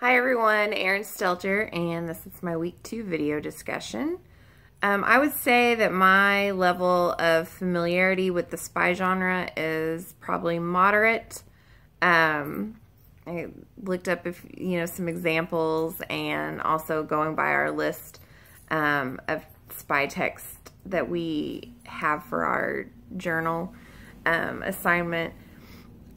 Hi everyone, Erin Stelter, and this is my week two video discussion. Um, I would say that my level of familiarity with the spy genre is probably moderate. Um, I looked up if you know some examples and also going by our list um, of spy text that we have for our journal um, assignment.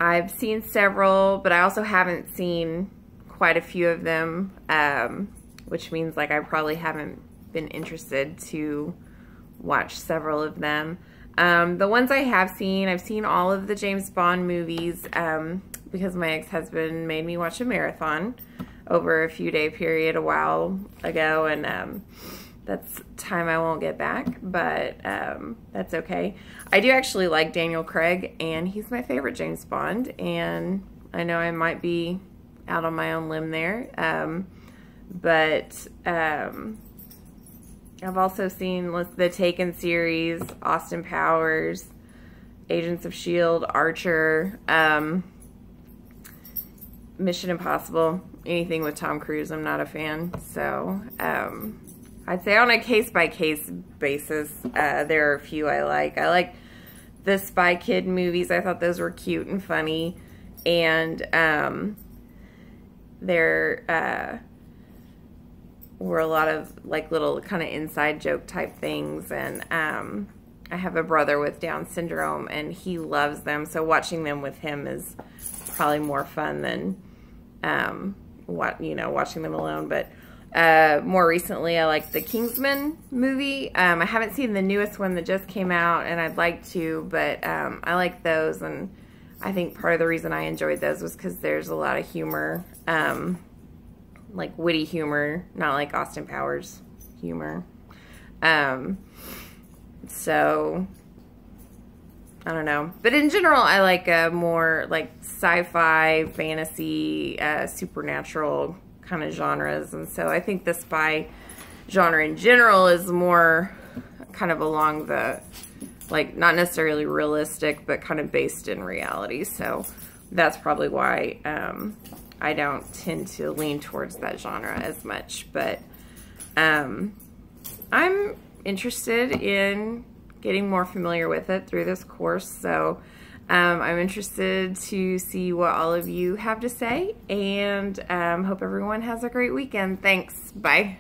I've seen several, but I also haven't seen quite a few of them, um, which means like I probably haven't been interested to watch several of them. Um, the ones I have seen, I've seen all of the James Bond movies um, because my ex-husband made me watch a marathon over a few day period a while ago and um, that's time I won't get back, but um, that's okay. I do actually like Daniel Craig, and he's my favorite James Bond, and I know I might be out on my own limb there, um, but um, I've also seen the Taken series, Austin Powers, Agents of S.H.I.E.L.D., Archer, um, Mission Impossible, anything with Tom Cruise, I'm not a fan, so... Um, I'd say on a case-by-case -case basis, uh, there are a few I like. I like the Spy Kid movies. I thought those were cute and funny. And um, there uh, were a lot of like little kind of inside joke type things. And um, I have a brother with Down syndrome and he loves them. So watching them with him is probably more fun than um, what you know watching them alone. But uh, more recently, I like the Kingsman movie. Um, I haven't seen the newest one that just came out, and I'd like to, but um, I like those, and I think part of the reason I enjoyed those was because there's a lot of humor, um, like witty humor, not like Austin Powers humor. Um, so, I don't know. But in general, I like a more like sci-fi, fantasy, uh, supernatural kind of genres. And so I think the spy genre in general is more kind of along the, like, not necessarily realistic, but kind of based in reality. So that's probably why um, I don't tend to lean towards that genre as much. But um, I'm interested in getting more familiar with it through this course. So um, I'm interested to see what all of you have to say and um, hope everyone has a great weekend. Thanks. Bye.